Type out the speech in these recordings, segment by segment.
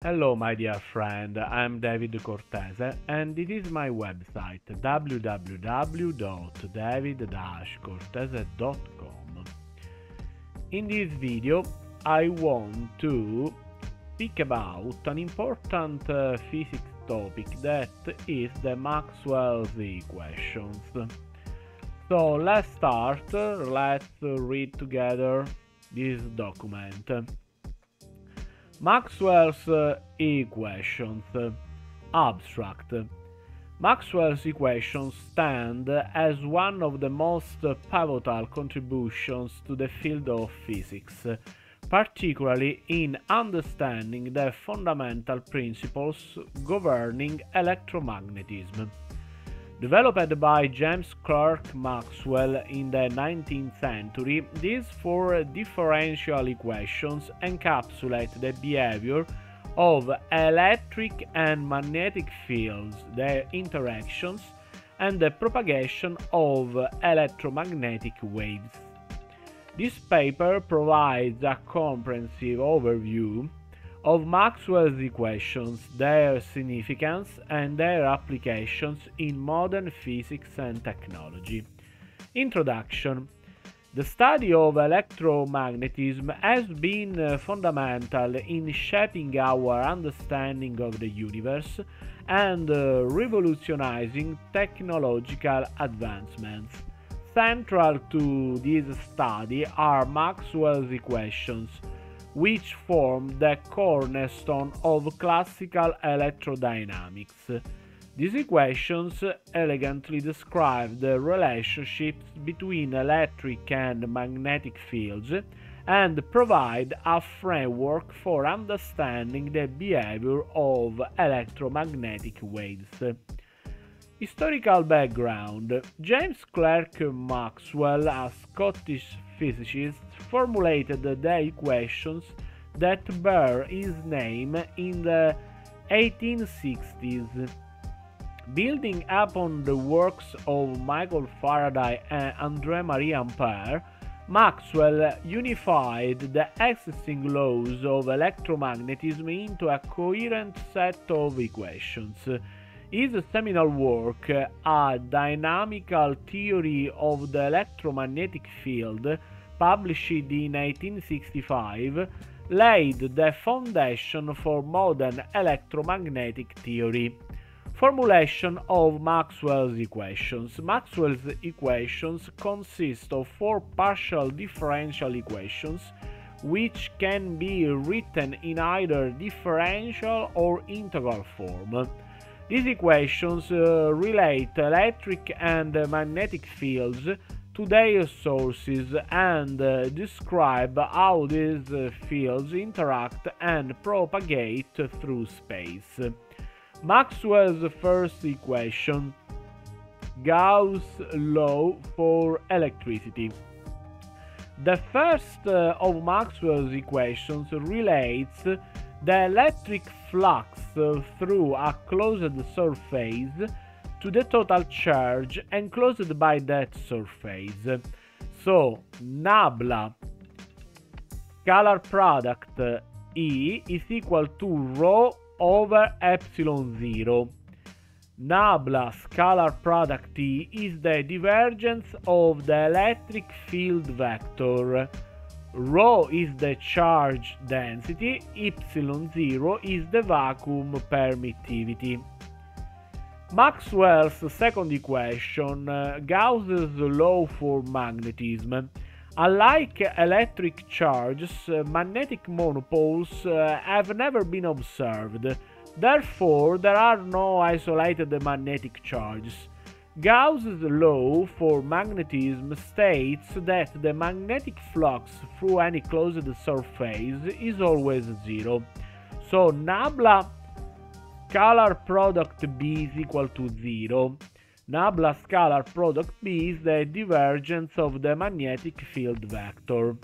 Hello my dear friend, I'm David Cortese and it is my website www.david-cortese.com. In this video I want to speak about an important uh, physics topic that is the Maxwell's equations. So let's start, let's read together this document. Maxwell's uh, equations Abstract Maxwell's equations stand as one of the most pivotal contributions to the field of physics, particularly in understanding the fundamental principles governing electromagnetism. Developed by James Clerk Maxwell in the 19th century, these four differential equations encapsulate the behavior of electric and magnetic fields, their interactions, and the propagation of electromagnetic waves. This paper provides a comprehensive overview of Maxwell's equations, their significance, and their applications in modern physics and technology. Introduction The study of electromagnetism has been uh, fundamental in shaping our understanding of the universe and uh, revolutionizing technological advancements. Central to this study are Maxwell's equations which form the cornerstone of classical electrodynamics. These equations elegantly describe the relationships between electric and magnetic fields and provide a framework for understanding the behavior of electromagnetic waves. Historical background James Clerk Maxwell, a Scottish physicist, formulated the equations that bear his name in the 1860s. Building upon the works of Michael Faraday and André Marie Ampère, Maxwell unified the existing laws of electromagnetism into a coherent set of equations. His seminal work, uh, A Dynamical Theory of the Electromagnetic Field, published in 1865, laid the foundation for modern electromagnetic theory. Formulation of Maxwell's equations. Maxwell's equations consist of four partial differential equations which can be written in either differential or integral form. These equations uh, relate electric and magnetic fields to their sources and uh, describe how these uh, fields interact and propagate through space. Maxwell's first equation Gauss' law for electricity. The first uh, of Maxwell's equations relates the electric flux through a closed surface to the total charge enclosed by that surface. So, nabla scalar product E is equal to rho over epsilon 0. Nabla scalar product E is the divergence of the electric field vector Rho is the charge density, epsilon 0 is the vacuum permittivity. Maxwell's second equation, uh, Gauss's law for magnetism. Unlike electric charges, uh, magnetic monopoles uh, have never been observed. Therefore, there are no isolated magnetic charges. Gauss's law for magnetism states that the magnetic flux through any closed surface is always zero. So nabla scalar product B is equal to zero. Nabla scalar product B is the divergence of the magnetic field vector.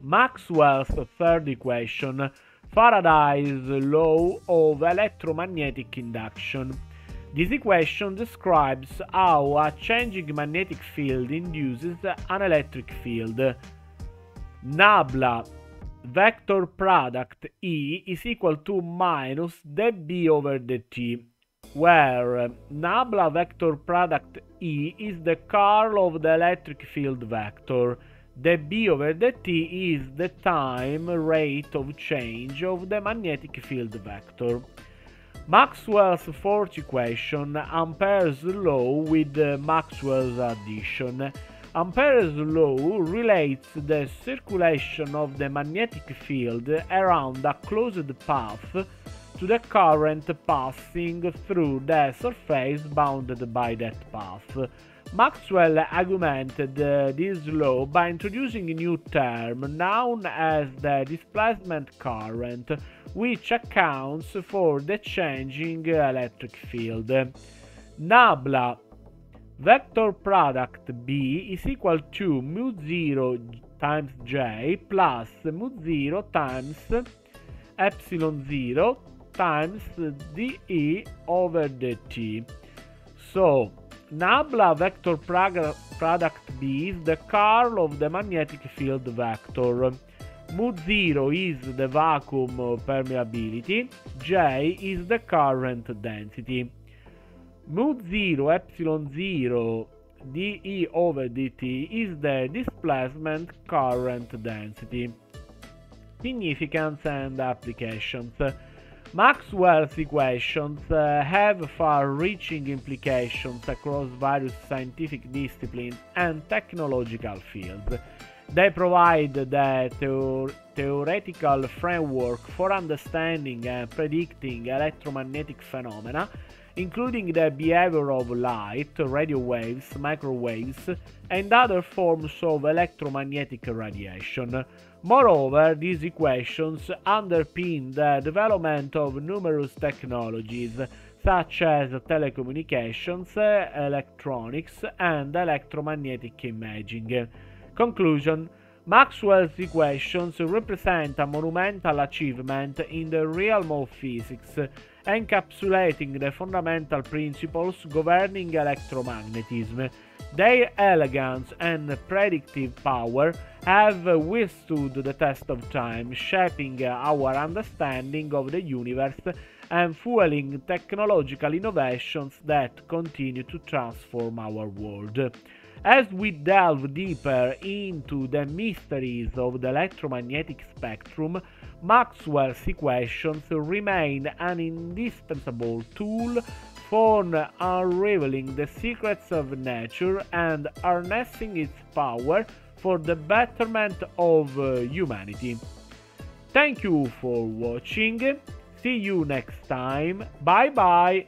Maxwell's third equation, Faraday's law of electromagnetic induction. This equation describes how a changing magnetic field induces an electric field. Nabla vector product E is equal to minus dB over dt, where nabla vector product E is the curl of the electric field vector, dB over dt is the time rate of change of the magnetic field vector. Maxwell's fourth equation, Ampere's law with uh, Maxwell's addition. Ampere's law relates the circulation of the magnetic field around a closed path to the current passing through the surface bounded by that path. Maxwell augmented uh, this law by introducing a new term known as the displacement current, which accounts for the changing electric field. Nabla vector product B is equal to mu 0 times J plus mu 0 times epsilon 0 times dE over dt. So, Nabla vector product B is the curl of the magnetic field vector. Mu 0 is the vacuum permeability, J is the current density. Mu 0 epsilon 0 dE over dt is the displacement current density. Significance and applications. Maxwell's equations uh, have far-reaching implications across various scientific disciplines and technological fields. They provide the theoretical framework for understanding and predicting electromagnetic phenomena, including the behavior of light, radio waves, microwaves, and other forms of electromagnetic radiation. Moreover, these equations underpin the development of numerous technologies, such as telecommunications, electronics, and electromagnetic imaging. Conclusion Maxwell's equations represent a monumental achievement in the realm of physics, encapsulating the fundamental principles governing electromagnetism. Their elegance and predictive power have withstood the test of time, shaping our understanding of the universe and fueling technological innovations that continue to transform our world. As we delve deeper into the mysteries of the electromagnetic spectrum, Maxwell's equations remain an indispensable tool for unraveling the secrets of nature and harnessing its power for the betterment of uh, humanity. Thank you for watching. See you next time. Bye bye.